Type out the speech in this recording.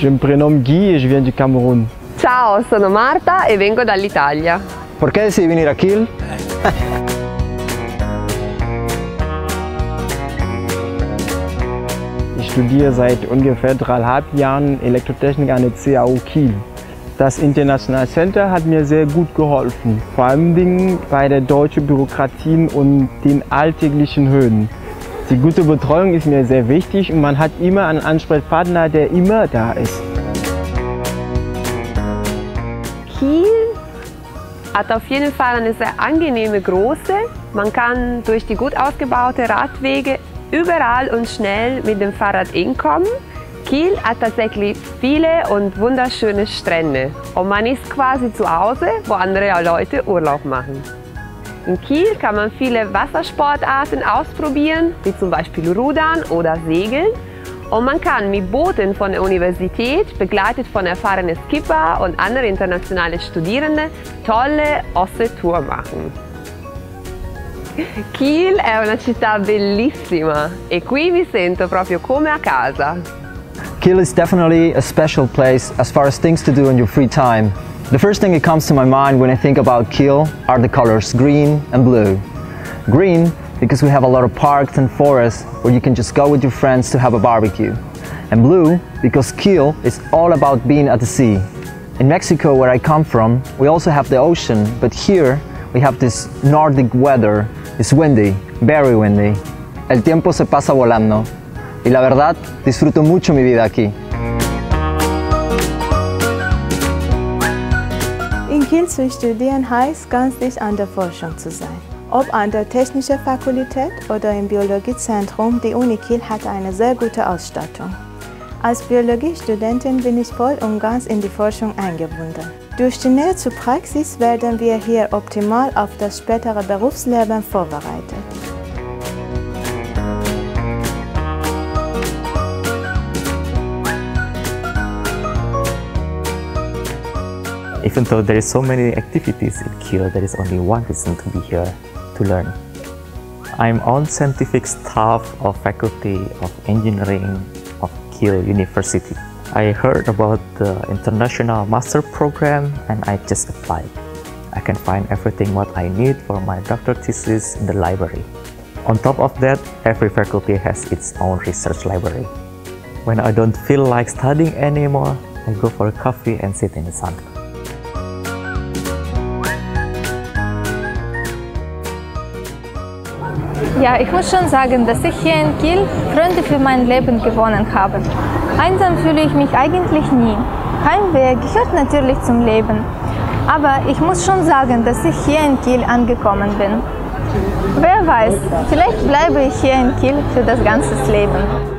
Je me prénomme Guy et je viens du Cameroun. Ciao, sono Marta e vengo dall'Italia. Perché decidi venire a Kiel? Ich studiere seit ungefähr dreieinhalb Jahren Elektrotechnik an der CAU Kiel. Das International Center hat mir sehr gut geholfen, vor allem bei der deutschen Bürokratie und den alltäglichen Hürden. Die gute Betreuung ist mir sehr wichtig und man hat immer einen Ansprechpartner, der immer da ist. Kiel hat auf jeden Fall eine sehr angenehme Große. Man kann durch die gut ausgebaute Radwege überall und schnell mit dem Fahrrad hinkommen. Kiel hat tatsächlich viele und wunderschöne Strände und man ist quasi zu Hause, wo andere Leute Urlaub machen. In Kiel kann man viele Wassersportarten ausprobieren, wie zum Beispiel Rudern oder Segeln. Und man kann mit Booten von der Universität, begleitet von erfahrenen Skipper und anderen internationalen Studierenden, tolle Osse-Tour machen. Kiel è una città bellissima e qui mi sento proprio come a casa. Kiel is definitely a special place as far as things to do in your free time. The first thing that comes to my mind when I think about Kiel are the colors green and blue. Green because we have a lot of parks and forests where you can just go with your friends to have a barbecue. And blue because Kiel is all about being at the sea. In Mexico where I come from, we also have the ocean, but here we have this Nordic weather. It's windy, very windy. El tiempo se pasa volando. Y la verdad, disfruto mucho mi vida aquí. In Kiel zu studieren heißt ganz dicht an der Forschung zu sein. Ob an der Technischen Fakultät oder im Biologiezentrum, die Uni Kiel hat eine sehr gute Ausstattung. Als Biologiestudentin bin ich voll und ganz in die Forschung eingebunden. Durch die Nähe zur Praxis werden wir hier optimal auf das spätere Berufsleben vorbereitet. Even though there is so many activities in Kiel, there is only one reason to be here, to learn. I'm on scientific staff of Faculty of Engineering of Kiel University. I heard about the international master program and I just applied. I can find everything what I need for my doctor thesis in the library. On top of that, every faculty has its own research library. When I don't feel like studying anymore, I go for a coffee and sit in the sun. Ja, ich muss schon sagen, dass ich hier in Kiel Freunde für mein Leben gewonnen habe. Einsam fühle ich mich eigentlich nie. Heimweh gehört natürlich zum Leben. Aber ich muss schon sagen, dass ich hier in Kiel angekommen bin. Wer weiß, vielleicht bleibe ich hier in Kiel für das ganze Leben.